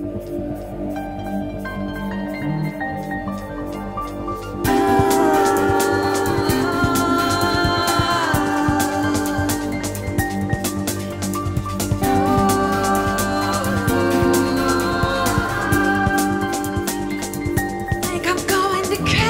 Think I'm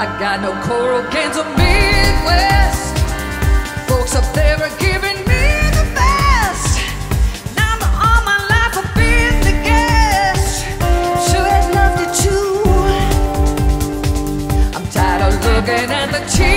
I got no coral cans of Midwest. Folks up there are giving me the best. Now that all my life I've been the guest. Sure has loved you too. I'm tired of looking at the cheese.